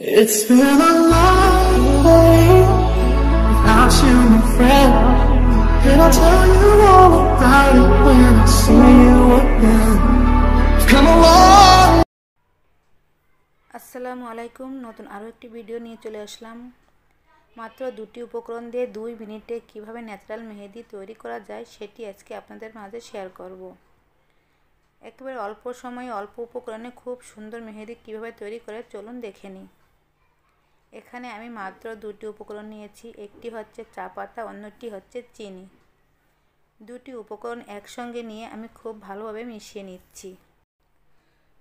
It's been a long day without you, my friend. And I'll tell you all about it when I see you again. Come a long আসসালামু আলাইকুম নতুন আরও একটি video নিয়ে চলে আসলাম মাত্র দুটি উপকরণ দিয়ে দুই মিনিটে কীভাবে ন্যাচারাল মেহেদি তৈরি করা যায় সেটি আজকে আপনাদের মাঝে শেয়ার করব। একেবারে অল্প সময়ে অল্প উপকরণে খুব সুন্দর মেহেদি কীভাবে তৈরি করে চলুন দেখে নিই এখানে আমি মাত্র দুটি উপকরণ নিয়েছি, একটি হচ্ছে চা পাতা, অন্যটি হচ্ছে চিনি। দুটি উপকরণ একসঙ্গে নিয়ে আমি খুব ভালোভাবে মিশিয়ে নিচ্ছি।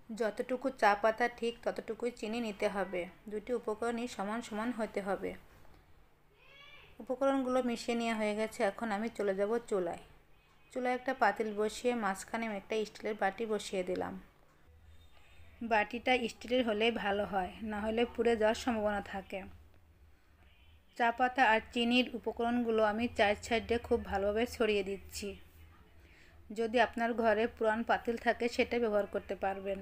যতটুকু চা পাতা ঠিক ততটুকুই চিনি নিতে হবে। দুটি উপকরণই সমান সমান হতে হবে। উপকরণগুলো মিশিয়ে নেওয়া হয়ে গেছে, এখন আমি চলে যাব চুলায়। চুলায় একটা পাতিল বসিয়ে মাঝখানে একটা স্টিলের বাটি বসিয়ে দিলাম। বাটিটা স্টিলের হলে ভালো হয় না হলে পুড়ে যাওয়ার সম্ভাবনা থাকে। চা পাতা আর চিনির উপকরণগুলো আমি চার সাইডে খুব ভালোভাবে ছড়িয়ে দিচ্ছি। যদি আপনার ঘরে পুরান পাতিল থাকে, সেটা ব্যবহার করতে পারবেন।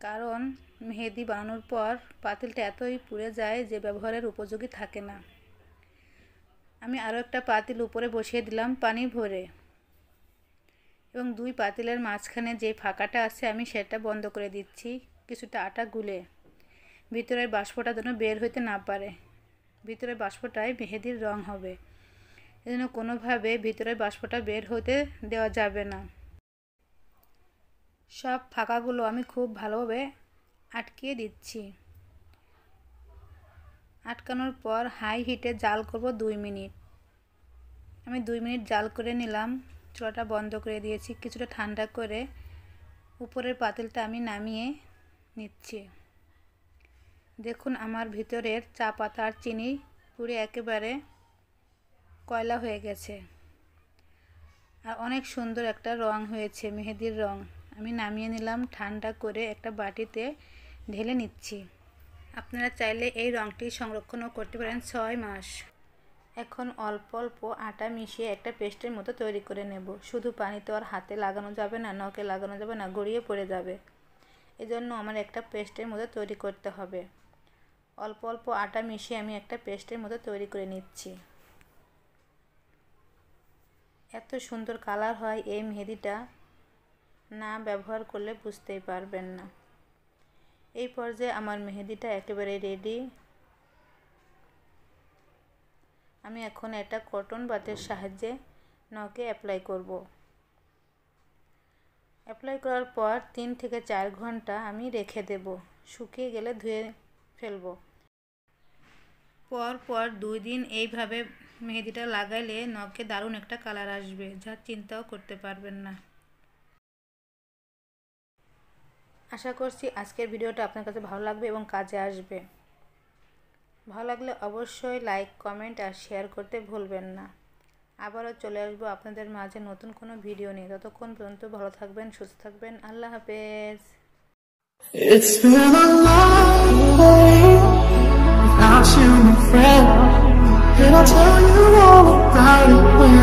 কারণ মেহেদি বানানোর পর পাতিলটা এতই পুড়ে যায় যে ব্যবহারের উপযোগী থাকে না। আমি আরও একটা পাতিল উপরে বসিয়ে দিলাম পানি ভরে। এবং দুই পাতিলের মাঝখানে যে ফাঁকাটা আছে আমি সেটা বন্ধ করে দিচ্ছি কিছুটা আটা গুলে। ভিতরের বাষ্পটা যেন বের হইতে না পারে। ভিতরের বাষ্পটাই মেহেদির রং হবে। এজন্য কোনোভাবে ভিতরের বাষ্পটা বের হতে দেওয়া যাবে না। সব ফাঁকাগুলো আমি খুব ভালোভাবে আটকিয়ে দিচ্ছি। আটকানোর পর হাই হিটে জাল করব দুই মিনিট। আমি দুই মিনিট জাল করে নিলাম। চুলাটা বন্ধ করে দিয়েছি, কিছুটা ঠান্ডা করে উপরের পাতিলটা আমি নামিয়ে নিচ্ছি। দেখুন আমার ভিতরের চা পাতা আর চিনি পুরে একেবারে কয়লা হয়ে গেছে। আর অনেক সুন্দর একটা রং হয়েছে, মেহেদির রং। আমি নামিয়ে নিলাম, ঠান্ডা করে একটা বাটিতে ঢেলে নিচ্ছি। আপনারা চাইলে এই রঙটি সংরক্ষণও করতে পারেন ছয় মাস। এখন অল্প অল্প আটা মিশিয়ে একটা পেস্টের মতো তৈরি করে নেব। শুধু পানি তো আর হাতে লাগানো যাবে না, নখে লাগানো যাবে না, গড়িয়ে পড়ে যাবে। এজন্য আমার একটা পেস্টের মতো তৈরি করতে হবে। অল্প অল্প আটা মিশিয়ে আমি একটা পেস্টের মতো তৈরি করে নিচ্ছি। এত সুন্দর কালার হয় এই মেহেদিটা, না ব্যবহার করলে বুঝতেই পারবেন না। এই পর্যায়ে আমার মেহেদিটা একেবারে রেডি আমি এখন এটা কটন বাতের সাহায্যে নখে অ্যাপ্লাই করব। অ্যাপ্লাই করার পর তিন থেকে চার ঘণ্টা আমি রেখে দেব। শুকিয়ে গেলে ধুয়ে ফেলব। পর পর দুই দিন এইভাবে মেহেদিটা লাগাইলে নখে দারুণ একটা কালার আসবে, যা চিন্তাও করতে পারবেন না। আশা করছি আজকের ভিডিওটা আপনার কাছে ভালো লাগবে এবং কাজে আসবে। ভালো লাগলে অবশ্যই লাইক কমেন্ট আর শেয়ার করতে ভুলবেন না। আবারও চলে আসব আপনাদের মাঝে নতুন কোনো ভিডিও নিয়ে। ততক্ষণ পর্যন্ত ভালো থাকবেন সুস্থ থাকবেন। আল্লাহ হাফেজ। It's been a long way without you, my friend. Can I tell you all about it? when